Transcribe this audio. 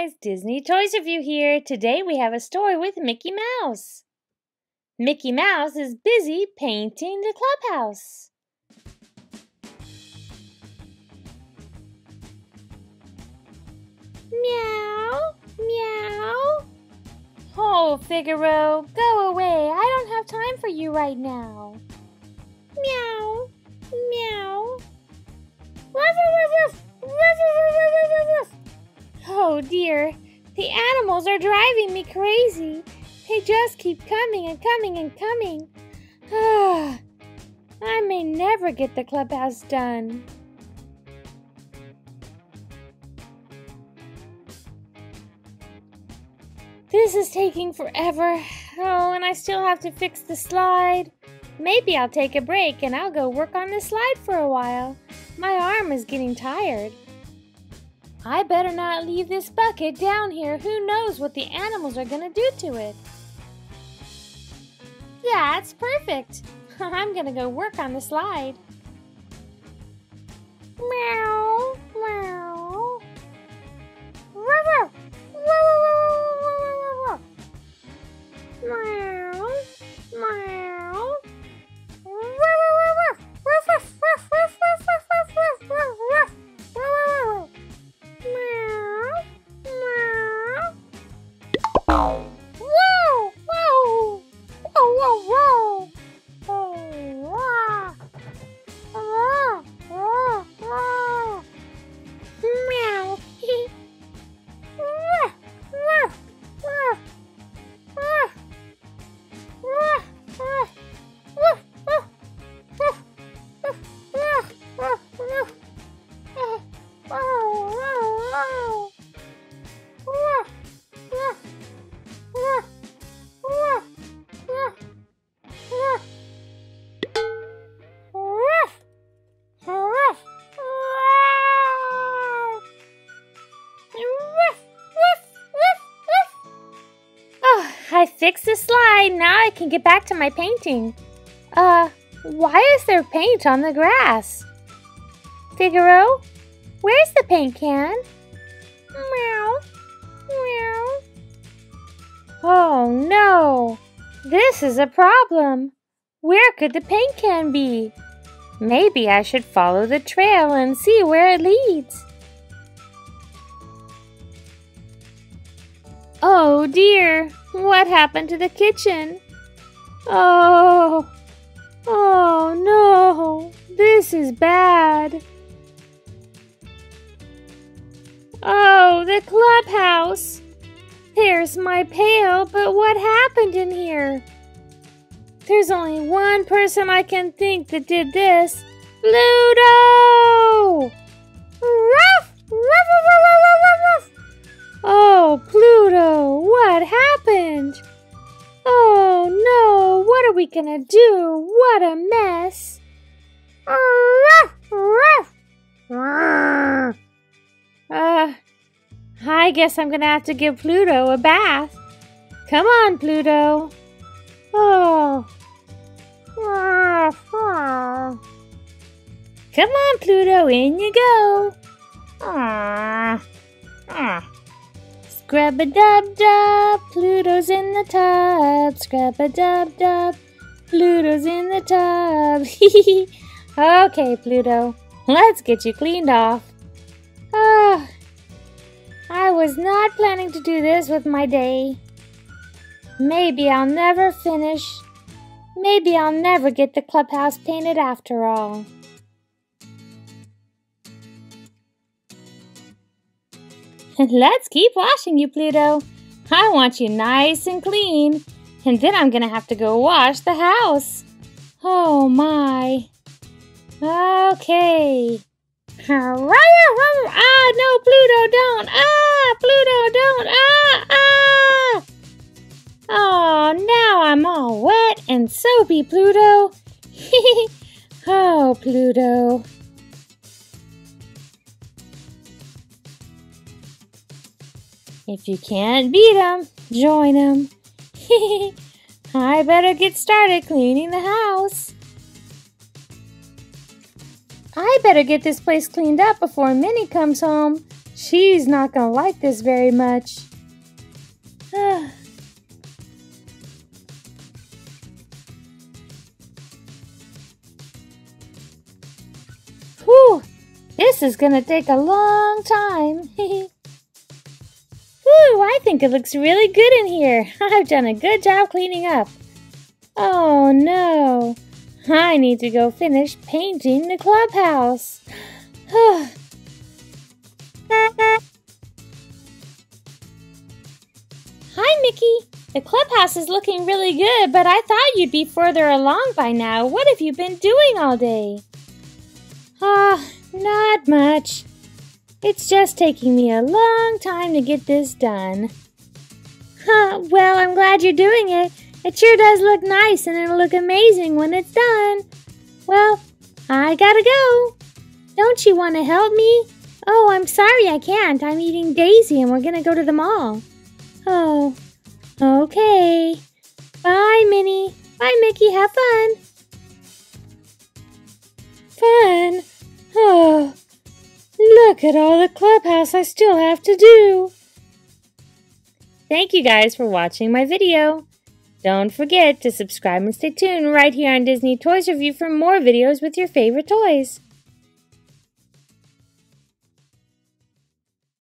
guys, Disney Toys Review here. Today we have a story with Mickey Mouse. Mickey Mouse is busy painting the clubhouse. Meow, meow. Oh, Figaro, go away. I don't have time for you right now. Meow, meow. Ruff, ruff, ruff, ruff, ruff, ruff, ruff, ruff. Oh dear, the animals are driving me crazy. They just keep coming and coming and coming. Ah, I may never get the clubhouse done. This is taking forever. Oh, and I still have to fix the slide. Maybe I'll take a break and I'll go work on the slide for a while. My arm is getting tired. I better not leave this bucket down here. Who knows what the animals are going to do to it? That's perfect. I'm going to go work on the slide. Meow, meow. Meow, meow. Fixed the slide. Now I can get back to my painting. Uh, why is there paint on the grass? Figaro, where's the paint can? Meow, meow. Oh no, this is a problem. Where could the paint can be? Maybe I should follow the trail and see where it leads. Oh dear, what happened to the kitchen? Oh, oh no, this is bad. Oh, the clubhouse. There's my pail, but what happened in here? There's only one person I can think that did this. Pluto! Ruff! Ruff, ruff, ruff, ruff, ruff, ruff. Oh, Pluto, what gonna do? What a mess! Uh, I guess I'm gonna have to give Pluto a bath. Come on, Pluto. Oh. Come on, Pluto, in you go. Scrub a dub dub, Pluto's in the tub. Scrub a dub dub, Pluto's in the tub. okay, Pluto, let's get you cleaned off. Ah, I was not planning to do this with my day. Maybe I'll never finish. Maybe I'll never get the clubhouse painted after all. Let's keep washing you, Pluto. I want you nice and clean. And then I'm to have to go wash the house. Oh, my. Okay. Ah, no, Pluto, don't. Ah, Pluto, don't. Ah, ah. Oh, now I'm all wet and soapy, Pluto. oh, Pluto. If you can't beat 'em, join 'em. I better get started cleaning the house. I better get this place cleaned up before Minnie comes home. She's not to like this very much. Whew, this is to take a long time. Whew, I think it looks really good in here. I've done a good job cleaning up. Oh no, I need to go finish painting the clubhouse. Hi, Mickey. The clubhouse is looking really good, but I thought you'd be further along by now. What have you been doing all day? Ah, not much. It's just taking me a long time to get this done. Huh, well, I'm glad you're doing it. It sure does look nice and it'll look amazing when it's done. Well, I gotta go. Don't you want to help me? Oh, I'm sorry I can't. I'm eating Daisy and we're gonna go to the mall. Oh, okay. Bye, Minnie. Bye, Mickey. Have fun. Fun? Oh, look at all the clubhouse I still have to do. Thank you guys for watching my video. Don't forget to subscribe and stay tuned right here on Disney Toys Review for more videos with your favorite toys.